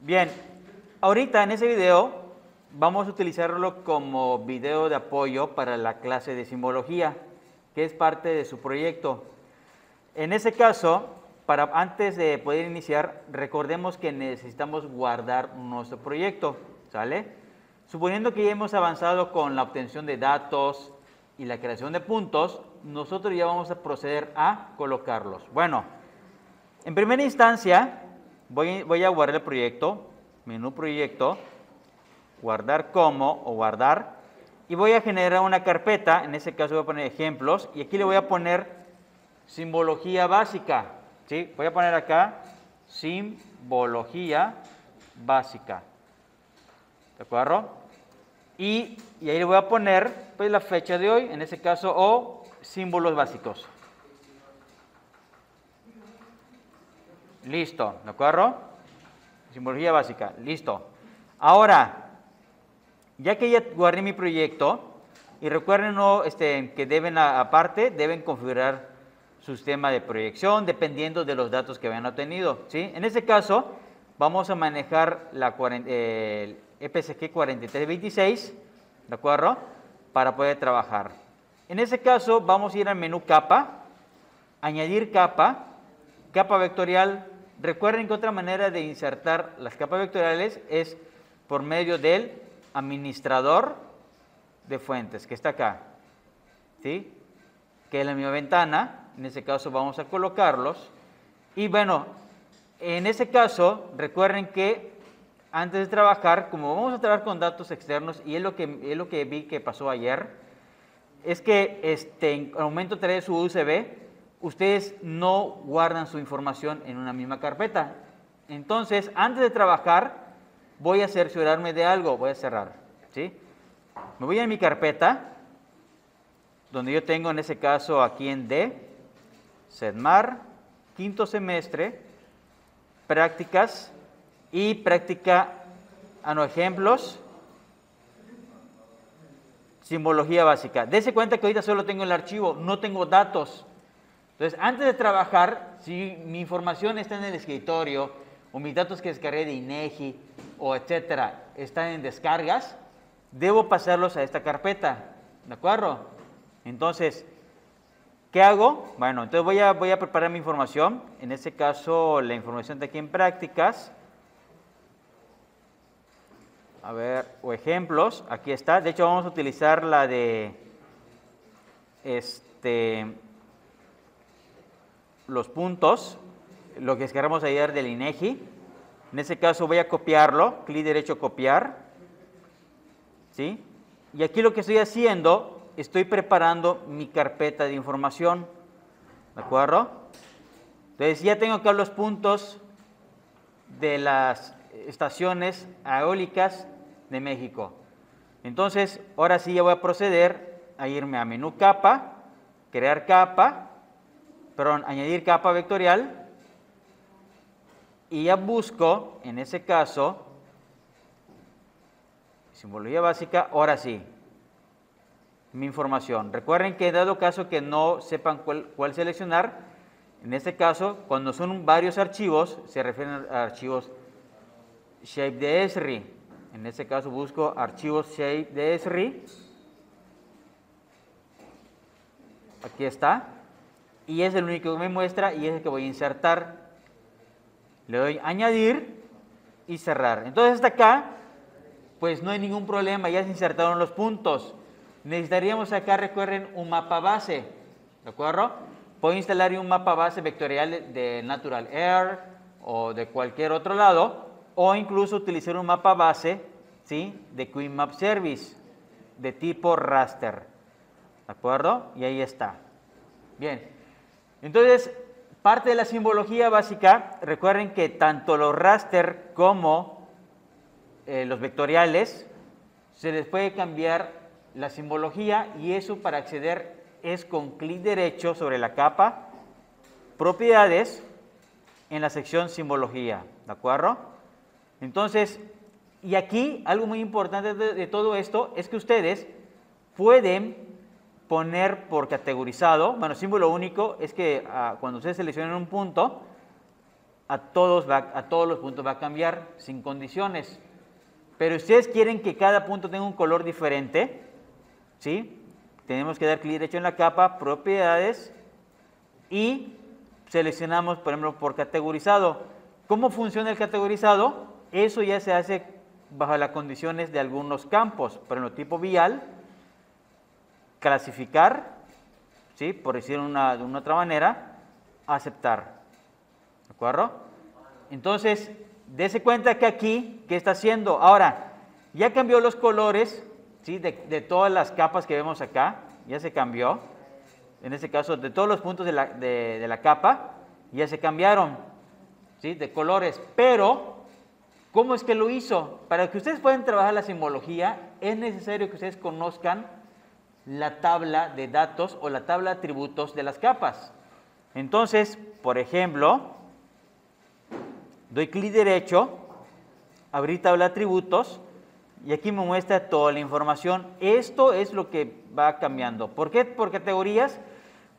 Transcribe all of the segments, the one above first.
Bien, ahorita en ese video vamos a utilizarlo como video de apoyo para la clase de simbología, que es parte de su proyecto. En ese caso, para antes de poder iniciar, recordemos que necesitamos guardar nuestro proyecto, ¿sale? Suponiendo que ya hemos avanzado con la obtención de datos y la creación de puntos, nosotros ya vamos a proceder a colocarlos. Bueno, en primera instancia, voy, voy a guardar el proyecto, menú proyecto, guardar como o guardar, y voy a generar una carpeta, en ese caso voy a poner ejemplos, y aquí le voy a poner simbología básica, ¿sí? Voy a poner acá simbología básica, ¿de acuerdo? Y, y ahí le voy a poner pues, la fecha de hoy, en ese caso, o símbolos básicos. Listo, ¿de acuerdo? Simbología básica, listo. Ahora, ya que ya guardé mi proyecto, y recuerden no, este, que deben, aparte, deben configurar su sistema de proyección dependiendo de los datos que hayan obtenido. ¿sí? En este caso, vamos a manejar la, el EPSG 4326, ¿de acuerdo? Para poder trabajar. En ese caso, vamos a ir al menú capa, añadir capa, capa vectorial. Recuerden que otra manera de insertar las capas vectoriales es por medio del administrador de fuentes, que está acá, ¿sí? Que es la misma ventana, en ese caso vamos a colocarlos. Y bueno, en ese caso, recuerden que antes de trabajar, como vamos a trabajar con datos externos, y es lo que, es lo que vi que pasó ayer, es que este, en traer su USB, ustedes no guardan su información en una misma carpeta. Entonces, antes de trabajar, voy a cerciorarme de algo, voy a cerrar. ¿sí? Me voy a mi carpeta, donde yo tengo en ese caso aquí en D, SEDMAR, quinto semestre, prácticas y práctica, a no ejemplos, simbología básica. Dese cuenta que ahorita solo tengo el archivo, no tengo datos. Entonces, antes de trabajar, si mi información está en el escritorio, o mis datos que descargué de INEGI, o etcétera, están en descargas, debo pasarlos a esta carpeta. ¿De acuerdo? Entonces, ¿qué hago? Bueno, entonces voy a, voy a preparar mi información. En este caso, la información de aquí en prácticas. A ver, o ejemplos. Aquí está. De hecho, vamos a utilizar la de este, los puntos, lo que descargamos ayer del INEGI. En ese caso voy a copiarlo, clic derecho copiar. ¿Sí? Y aquí lo que estoy haciendo, estoy preparando mi carpeta de información. ¿De acuerdo? Entonces ya tengo acá los puntos de las estaciones eólicas de México. Entonces, ahora sí ya voy a proceder a irme a menú capa, crear capa, perdón, añadir capa vectorial y ya busco, en ese caso, simbología básica, ahora sí, mi información. Recuerden que dado caso que no sepan cuál, cuál seleccionar, en este caso, cuando son varios archivos, se refieren a archivos shape de ESRI. En este caso busco archivos shape de ESRI. Aquí está. Y es el único que me muestra y es el que voy a insertar. Le doy añadir y cerrar. Entonces hasta acá, pues no hay ningún problema, ya se insertaron los puntos. Necesitaríamos acá, recuerden, un mapa base. ¿De acuerdo? Puedo instalar un mapa base vectorial de Natural Air o de cualquier otro lado o incluso utilizar un mapa base ¿sí? de Queen Map Service de tipo raster. ¿De acuerdo? Y ahí está. Bien. Entonces, parte de la simbología básica, recuerden que tanto los raster como eh, los vectoriales, se les puede cambiar la simbología y eso para acceder es con clic derecho sobre la capa, propiedades, en la sección simbología. ¿De acuerdo? Entonces, y aquí algo muy importante de, todo esto es que ustedes pueden poner por categorizado, bueno, símbolo único es que ah, cuando ustedes seleccionan un punto, a todos, va, a todos los puntos va a cambiar sin condiciones. Pero ustedes quieren que cada punto tenga un color diferente, ¿sí? Tenemos que dar clic derecho en la capa, propiedades, y seleccionamos, por ejemplo, por categorizado. ¿Cómo funciona el categorizado? Eso ya se hace bajo las condiciones de algunos campos, por ejemplo, tipo vial, clasificar, ¿sí? por decirlo una, de una otra manera, aceptar. ¿De acuerdo? Entonces, dése cuenta que aquí, ¿qué está haciendo? Ahora, ya cambió los colores ¿sí? de, todas las capas que vemos acá, ya se cambió. En este caso, de todos los puntos de la, de, la capa, ya se cambiaron ¿sí? de colores. Pero, ¿cómo es que lo hizo? Para que ustedes puedan trabajar la simbología, es necesario que ustedes conozcan la tabla de datos o la tabla de atributos de las capas. Entonces, por ejemplo, doy clic derecho, abrir tabla de atributos y aquí me muestra toda la información. Esto es lo que va cambiando. ¿Por qué? Por categorías.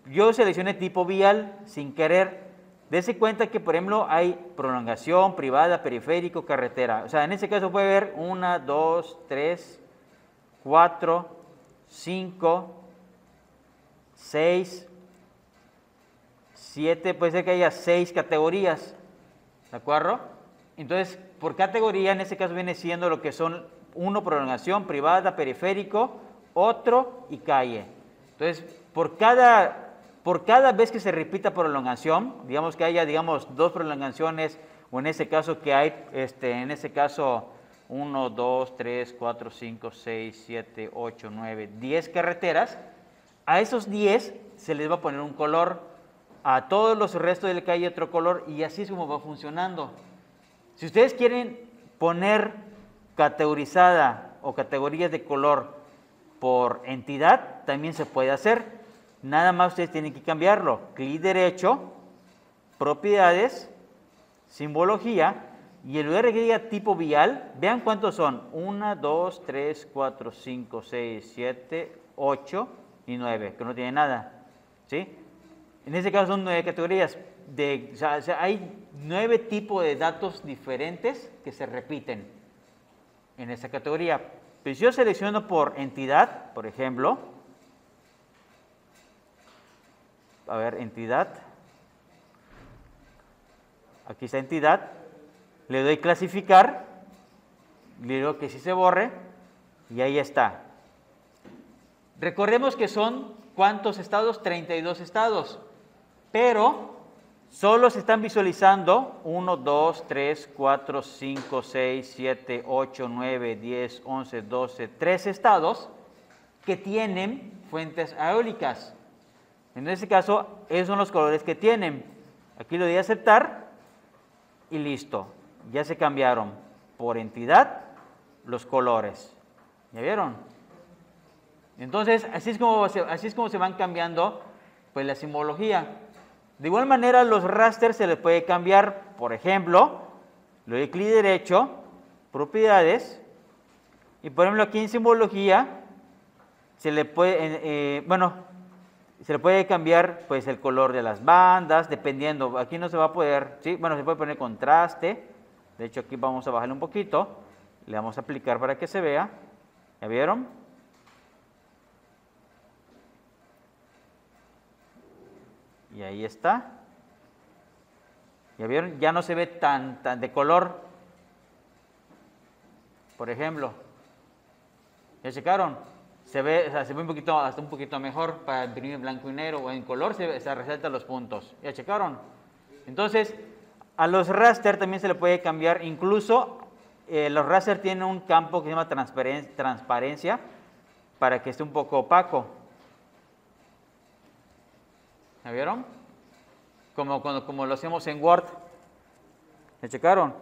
Yo seleccioné tipo vial sin querer. Dese cuenta que, por ejemplo, hay prolongación, privada, periférico, carretera. O sea, en este caso puede ver una, dos, tres, cuatro, 5, 6, 7, puede ser que haya 6 categorías, ¿de acuerdo? Entonces, por categoría, en este caso viene siendo lo que son uno, prolongación, privada, periférico, otro y calle. Entonces, por cada, por cada vez que se repita prolongación, digamos que haya, digamos, dos prolongaciones, o en este caso que hay, este, en este caso, 1, 2, 3, 4, 5, 6, 7, 8, 9, 10 carreteras, a esos 10 se les va a poner un color, a todos los restos del calle otro color y así es como va funcionando. Si ustedes quieren poner categorizada o categorías de color por entidad, también se puede hacer. Nada más ustedes tienen que cambiarlo. Clic derecho, propiedades, simbología, y el lugar que diga tipo vial, vean cuántos son. 1, 2, 3, 4, 5, 6, 7, 8 y 9, que no tiene nada. ¿sí? En este caso son nueve categorías. De, o sea, hay nueve tipos de datos diferentes que se repiten en esta categoría. Pues yo selecciono por entidad, por ejemplo. A ver, entidad. Aquí está entidad le doy clasificar, le digo que sí se borre y ahí está. Recordemos que son cuántos estados? 32 estados, pero solo se están visualizando 1, 2, 3, 4, 5, 6, 7, 8, 9, 10, 11, 12, 13 estados que tienen fuentes eólicas. En este caso, esos son los colores que tienen. Aquí lo doy a aceptar y listo ya se cambiaron por entidad los colores. ¿Ya vieron? Entonces, así es como, así es como se van cambiando pues, la simbología. De igual manera, los rasters se les puede cambiar. Por ejemplo, le doy clic derecho, propiedades, y por ejemplo aquí en simbología, se le puede, eh, bueno, se le puede cambiar pues el color de las bandas, dependiendo, aquí no se va a poder, ¿sí? bueno, se puede poner contraste, de hecho, aquí vamos a bajarle un poquito. Le vamos a aplicar para que se vea. ¿Ya vieron? Y ahí está. ¿Ya vieron? Ya no se ve tan, tan de color. Por ejemplo. ¿Ya checaron? Se ve, se ve un poquito, hasta un poquito mejor para imprimir en blanco y negro o en color se, se resaltan los puntos. ¿Ya checaron? Entonces, a los raster también se le puede cambiar, incluso eh, los raster tienen un campo que se llama transparencia para que esté un poco opaco. ¿Me vieron? Como, como, lo hacemos en Word. ¿Me checaron?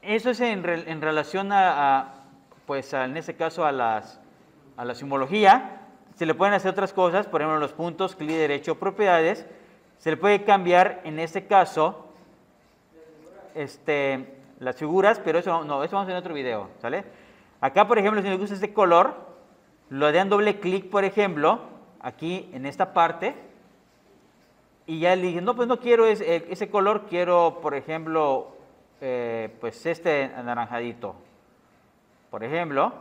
Eso es en, relación a, pues en este caso a, las, a la simbología. Se le pueden hacer otras cosas, por ejemplo los puntos, clic derecho, propiedades. Se le puede cambiar en este caso este, las figuras, pero eso no, eso vamos a en otro video, ¿sale? Acá, por ejemplo, si me gusta este color, lo dan doble clic, por ejemplo, aquí en esta parte, y ya le dije, no, pues no quiero ese, ese color, quiero, por ejemplo, eh, pues este anaranjadito. Por ejemplo,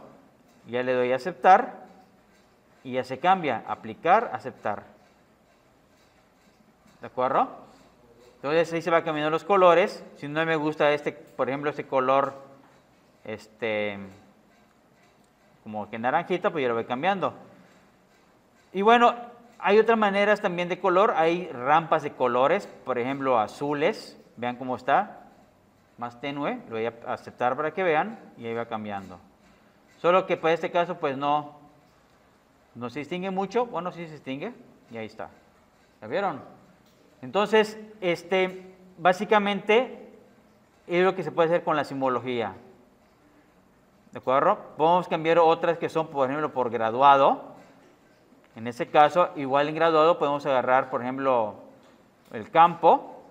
ya le doy a aceptar y ya se cambia, aplicar, aceptar. ¿De acuerdo? Entonces ahí se va cambiando los colores. Si no me gusta este, por ejemplo, este color, este, como que naranjita, pues ya lo voy cambiando. Y bueno, hay otras maneras también de color. Hay rampas de colores, por ejemplo, azules. Vean cómo está, más tenue. Lo voy a aceptar para que vean y ahí va cambiando. Solo que para este caso, pues no, no se distingue mucho. Bueno, sí se distingue y ahí está. ¿Ya vieron? Entonces, este, básicamente es lo que se puede hacer con la simbología. ¿De acuerdo? Podemos cambiar otras que son, por ejemplo, por graduado. En ese caso, igual en graduado podemos agarrar, por ejemplo, el campo,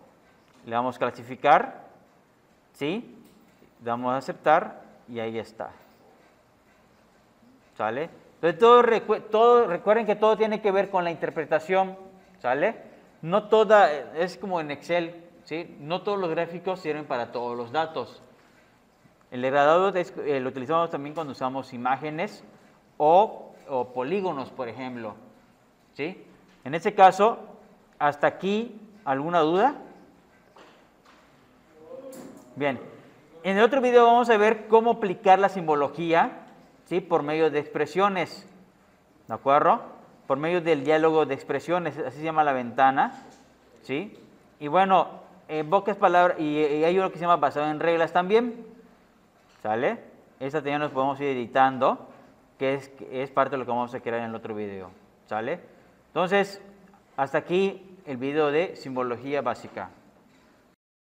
le damos clasificar, ¿sí? Damos a aceptar y ahí está. ¿Sale? Entonces, todo, todo, recuerden que todo tiene que ver con la interpretación, ¿sale? No toda, es como en Excel, ¿sí? No todos los gráficos sirven para todos los datos. El degradado eh, lo utilizamos también cuando usamos imágenes o, polígonos, por ejemplo, ¿sí? En este caso, hasta aquí, ¿alguna duda? Bien, en el otro video vamos a ver cómo aplicar la simbología ¿sí? por medio de expresiones, ¿de acuerdo? Por medio del diálogo de expresiones, así se llama la ventana, ¿sí? Y bueno, en pocas palabras, y, hay uno que se llama basado en reglas también, ¿sale? Esta también nos podemos ir editando, que es, es parte de lo que vamos a crear en el otro video, ¿sale? Entonces, hasta aquí el video de simbología básica.